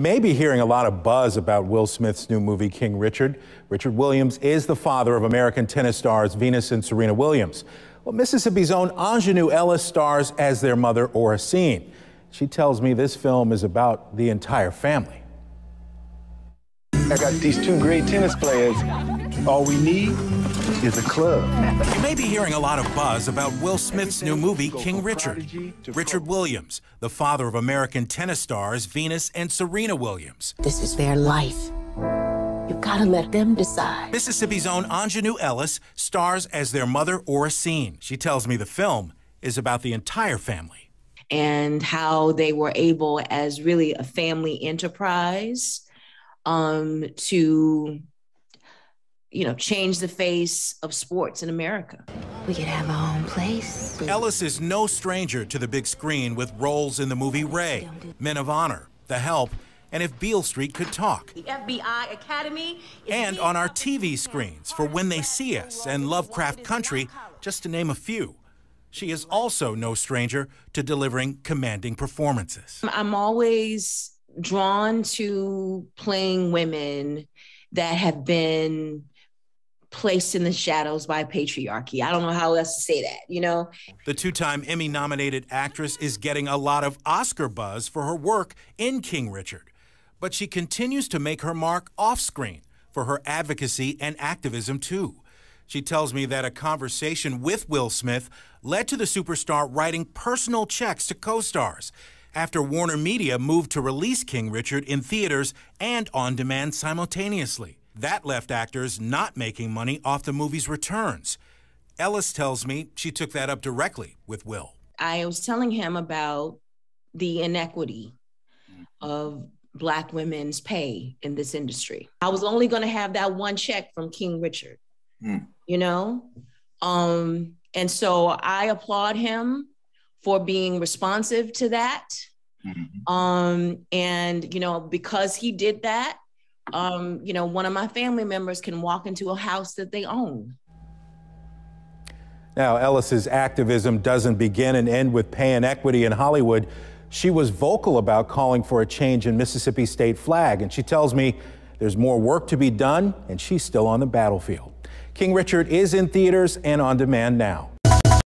Maybe hearing a lot of buzz about Will Smith's new movie, King Richard. Richard Williams is the father of American tennis stars Venus and Serena Williams. Well, Mississippi's own Aunjanue Ellis stars as their mother, Oracene. She tells me this film is about the entire family. I got these two great tennis players. All we need is a club. You may be hearing a lot of buzz about Will Smith's new movie, King Richard. Richard Williams, the father of American tennis stars Venus and Serena Williams. This is their life. You gotta let them decide. Mississippi's own Aunjanue Ellis stars as their mother, Oracene. She tells me the film is about the entire family. And how they were able, as really a family enterprise, um, to you know, change the face of sports in America. We could have our own place. Ellis is no stranger to the big screen with roles in the movie Ray, Men of Honor, The Help, and If Beale Street Could Talk. The FBI Academy. and on our TV screens for When They See Us and Lovecraft Country, just to name a few. She is also no stranger to delivering commanding performances. I'm always drawn to playing women that have been placed in the shadows by patriarchy. I don't know how else to say that, you know? The two time Emmy nominated actress is getting a lot of Oscar buzz for her work in King Richard, but she continues to make her mark off screen for her advocacy and activism too. She tells me that a conversation with Will Smith led to the superstar writing personal checks to co stars after Warner Media moved to release King Richard in theaters and on demand simultaneously. That left actors not making money off the movie's returns. Ellis tells me she took that up directly with Will. I was telling him about the inequity of Black women's pay in this industry. I was only going to have that one check from King Richard, mm. you know? Um, and so I applaud him for being responsive to that. Mm-hmm. Um, and, you know, because he did that, um, you know, one of my family members can walk into a house that they own. Now, Ellis's activism doesn't begin and end with pay and equity in Hollywood. She was vocal about calling for a change in Mississippi state flag, and she tells me there's more work to be done, and she's still on the battlefield. King Richard is in theaters and on demand now.